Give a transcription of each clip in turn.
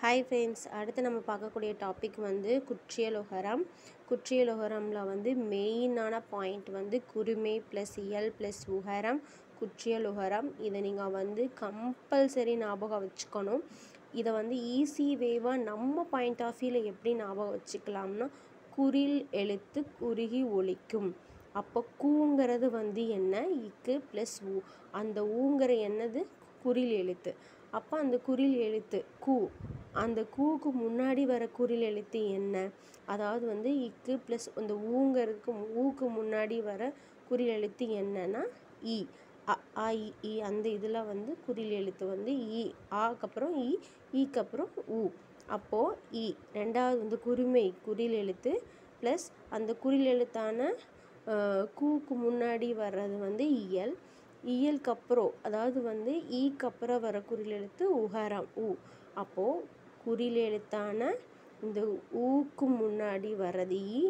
Hi friends அடுத்து நம்ம பார்க்கக்கூடிய டாபிக் வந்து குற்றியலுகரம். குற்றியலுகரமில் வந்து மெயினான பாயிண்ட் வந்து குருமை ப்ளஸ் இயல் ப்ளஸ் உகரம் குற்றியலுகரம். இதை நீங்கள் வந்து கம்பல்சரி ஞாபகம் வச்சுக்கணும். இதை வந்து ஈஸி வேவாக நம்ம பாயிண்ட் ஆஃப் வியூவில் எப்படி ஞாபகம் வச்சுக்கலாம்னா குறில் எழுத்து குறுகி ஒழிக்கும் அப்போ கூங்கிறது வந்து என்ன? இக்கு ப்ளஸ் ஊ அந்த ஊங்கிற என்னது? குறில் எழுத்து. அப்போ அந்த குறில் எழுத்து கூ. அந்த கூக்கு முன்னாடி வர குறில் எழுத்து என்ன? அதாவது வந்து இக்கு ப்ளஸ் அந்த ஊங்கிறதுக்கு ஊக்கு முன்னாடி வர குறில் எழுத்து என்னன்னா இ. அ ஆ இ அந்த இதில் வந்து குறில் எழுத்து வந்து இ. ஆக்கப்புறம் இ ஈக்கு அப்புறம் ஊ. அப்போது இ. ரெண்டாவது வந்து குருமை குறில் எழுத்து ப்ளஸ் அந்த குறில் எழுத்தான கூக்கு முன்னாடி வர்றது வந்து இயல். இயல்க்கு அப்புறம் அதாவது வந்து ஈக்கு அப்புறம் வர குறில் எழுத்து உகரம் ஊ. அப்போது குறில் எழுத்தான இந்த ஊக்கு முன்னாடி வர்றது ஈ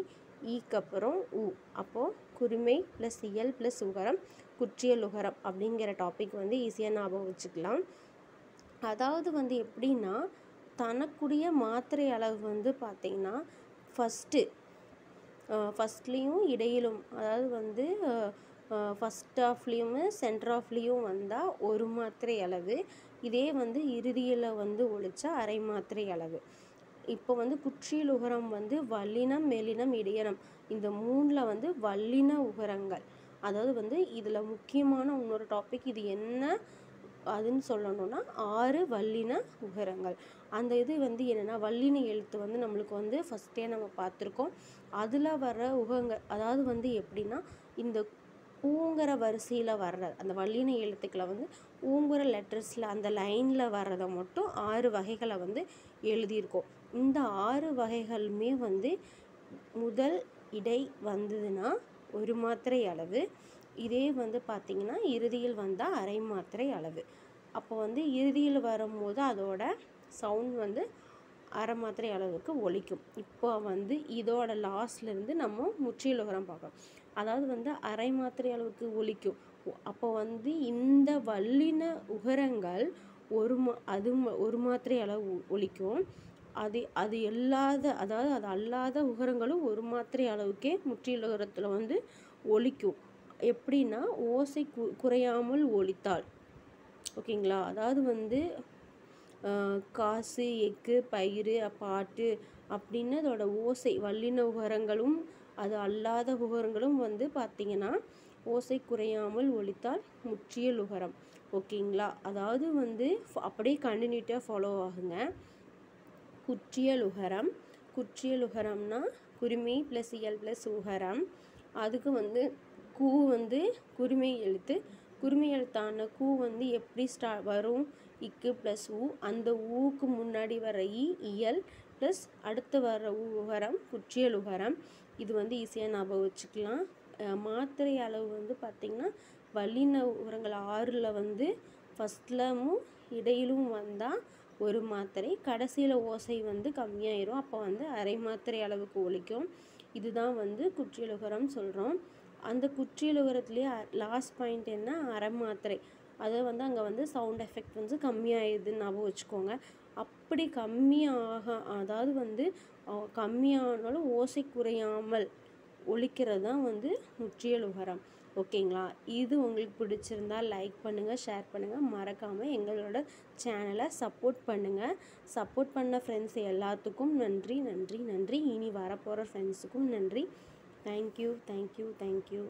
ஈக்கு அப்புறம் ஊ அப்போது குருமை ப்ளஸ் இயல் ப்ளஸ் உகரம் குற்றியல் உகரம் அப்படிங்கிற டாபிக் வந்து ஈஸியாக ஞாபகம் வச்சுக்கலாம். அதாவது வந்து எப்படின்னா தனக்குரிய மாத்திரை அளவு வந்து பார்த்திங்கன்னா ஃபஸ்ட்டு ஃபஸ்ட்லேயும் இடையிலும் அதாவது வந்து ஃபஸ்ட் ஆஃப்லேயுமே சென்டர் ஆஃப்லேயும் வந்தால் ஒரு மாத்திரை அளவு. இதே வந்து இறுதியில் வந்து ஒழிச்சா அரை மாத்திரை அளவு. இப்போ வந்து குற்றியல் உகரம் வந்து வல்லினம் மெலினம் இடையனம். இந்த மூணில் வந்து வல்லின உகரங்கள். அதாவது வந்து இதில் முக்கியமான இன்னொரு டாபிக் இது என்ன? அதுன்னு சொல்லணும்னா ஆறு வல்லின உகரங்கள். அந்த இது வந்து என்னென்னா வல்லின எழுத்து வந்து நம்மளுக்கு வந்து ஃபஸ்ட்டே நம்ம பார்த்துருக்கோம். அதில் வர உகங்கள் அதாவது வந்து எப்படின்னா இந்த ஊங்கிற வரிசையில் வர்ற அந்த வல்லின எழுத்துக்களை வந்து ஊங்குற லெட்டர்ஸில் அந்த லைனில் வர்றதை மட்டும் ஆறு வகைகளை வந்து எழுதியிருக்கோம். இந்த ஆறு வகைகளுமே வந்து முதல் இடை வந்ததுன்னா ஒரு மாத்திரை அளவு இதே வந்து பார்த்திங்கன்னா இறுதியில் வந்தால் அரை மாத்திரை அளவு. அப்போ வந்து இறுதியில் வரும்போது அதோட சவுண்ட் வந்து அரை மாத்திரை அளவுக்கு ஒழிக்கும். இப்போ வந்து இதோட லாஸ்ட்லேருந்து நம்ம முற்றிலுகரம் பார்க்கணும். அதாவது வந்து அரை மாத்திரை அளவுக்கு ஒலிக்கும் அப்போ வந்து இந்த வல்லின உகரங்கள் ஒரு மா அது ஒரு மாத்திரை அளவு ஒலிக்கும் அது அது இல்லாத அதாவது அது அல்லாத உகரங்களும் ஒரு மாத்திரை அளவுக்கே முற்றிலுகரத்தில் வந்து ஒழிக்கும். எப்படின்னா ஓசை கு குறையாமல் ஒழித்தால். ஓகேங்களா? அதாவது வந்து காசு எக்கு பயிறு பாட்டு அப்படின்னு அதோட ஓசை வல்லின உகரங்களும் அது அல்லாத உகரங்களும் வந்து பார்த்திங்கன்னா ஓசை குறையாமல் ஒழித்தால் முற்றியல் உகரம். ஓகேங்களா? அதாவது வந்து அப்படியே கண்டினியூட்டாக ஃபாலோ ஆகுங்க. குற்றியல் உகரம். குற்றியல் உகரம்னா குருமி ப்ளஸ் இயல் ப்ளஸ் உகரம். அதுக்கு வந்து கூ வந்து குருமை எழுத்து. குருமை எழுத்தான கூ வந்து எப்படி ஸ்டா வரும்? இக்கு ப்ளஸ் ஊ அந்த ஊக்கு முன்னாடி வர இ இயல் ப்ளஸ் அடுத்து வர உகரம் குற்றியல் உகரம். இது வந்து ஈஸியாக ஞாபகம் வச்சுக்கலாம். மாத்திரை அளவு வந்து பார்த்திங்கன்னா வல்லின உரங்கள் ஆறில் வந்து ஃபஸ்ட்லமும் இடையிலும் வந்தால் ஒரு மாத்திரை. கடைசியில் ஓசை வந்து கம்மியாயிரும். அப்போ வந்து அரை மாத்திரை அளவுக்கு ஒழிக்கும். இதுதான் வந்து குற்றியலுகரம் சொல்கிறோம் அந்த குற்றியலுகரத்துலேயே லாஸ்ட் பாயிண்ட் என்ன? அரை மாத்திரை. அதை வந்து அங்கே வந்து சவுண்ட் எஃபெக்ட் வந்து கம்மியாயிடுதுன்னு ஞாபகம் வச்சுக்கோங்க. அப்படி கம்மியாக அதாவது வந்து கம்மியானாலும் ஓசை குறையாமல் ஒழிக்கிறது தான் வந்து முற்றியல் உகரம் ஓகேங்களா? இது உங்களுக்கு பிடிச்சிருந்தா லைக் பண்ணுங்கள் ஷேர் பண்ணுங்கள் மறக்காமல் எங்களோட சேனலை சப்போர்ட் பண்ணுங்கள் சப்போர்ட் பண்ண ஃப்ரெண்ட்ஸ் எல்லாத்துக்கும் நன்றி நன்றி நன்றி. இனி வரப்போகிற ஃப்ரெண்ட்ஸுக்கும் நன்றி. Thank you thank you thank you